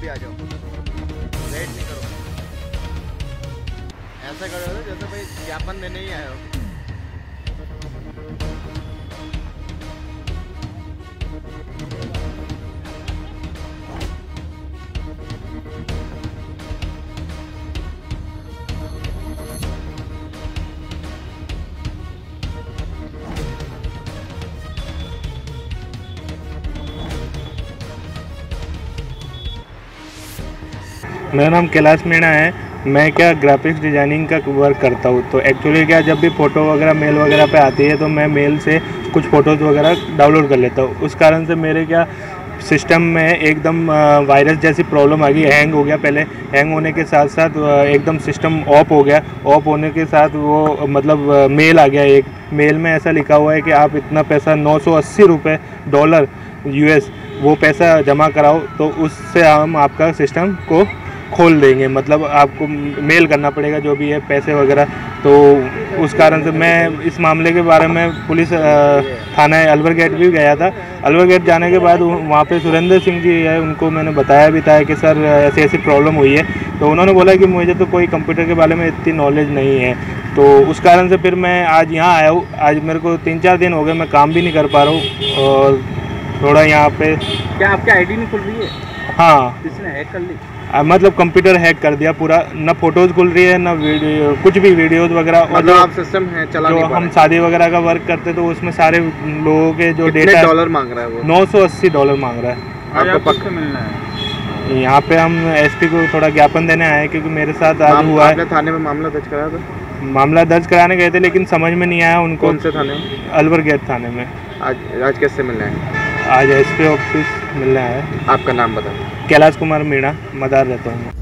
भी आ जाओ। वेट नहीं करो। ऐसा करो जैसे भाई ज्ञापन देने ही आए हो। मेरा नाम कैलाश मीणा है। मैं क्या ग्राफिक्स डिज़ाइनिंग का वर्क करता हूँ? तो एक्चुअली क्या जब भी फ़ोटो वगैरह मेल वगैरह पे आती है तो मैं मेल से कुछ फ़ोटोज़ वगैरह डाउनलोड कर लेता हूँ। उस कारण से मेरे क्या सिस्टम में एकदम वायरस जैसी प्रॉब्लम आ गई हैंग हो गया पहले। हैंग होने के साथ साथ एकदम सिस्टम ऑफ़ हो गया। ऑफ़ होने के साथ वो मतलब मेल आ गया एक। मेल में ऐसा लिखा हुआ है कि आप इतना पैसा, नौ सौ डॉलर यूएस वो पैसा जमा कराओ तो उससे हम आपका सिस्टम को खोल देंगे मतलब आपको मेल करना पड़ेगा जो भी है पैसे वगैरह। तो उस कारण से मैं इस मामले के बारे में पुलिस थाना अलवर गेट भी गया था। अलवर गेट जाने के बाद वहाँ पे सुरेंद्र सिंह जी है उनको मैंने बताया भी था कि सर ऐसी ऐसी प्रॉब्लम हुई है। तो उन्होंने बोला कि मुझे तो कोई कंप्यूटर के बारे में इतनी नॉलेज नहीं है। तो उस कारण से फिर मैं आज यहाँ आया हूँ। आज मेरे को तीन चार दिन हो गए मैं काम भी नहीं कर पा रहा हूँ और थोड़ा यहाँ पे क्या आपकी आईडी नहीं खुल रही है? हाँ। किसी ने हैक कर ली? मतलब कंप्यूटर हैक कर दिया पूरा। न फ़ोटोज़ खुल रही है न वीडियो कुछ भी वीडियोज़ वगैरह मतलब आप सिस्टम है चला जो नहीं हम शादी वगैरह का वर्क करते तो उसमें सारे लोगों के जो कितने डेटा डॉलर मांग रहा है वो? नौ सौ अस्सी डॉलर मांग रहा है। आपको पक्का मिलना है? यहाँ पे हम एसपी को थोड़ा ज्ञापन देने आए हैं, क्योंकि मेरे साथ आज हुआ है। थाने में मामला दर्ज कराया था? मामला दर्ज कराने गए थे लेकिन समझ में नहीं आया उनको। कौन से थाने में? अलवर गेट थाने में। आज आज कैसे मिलना है? आज एस पी ऑफ़िस मिलना है आपका नाम बताओ कैलाश कुमार मीणा मदार रहता हूँ मैं।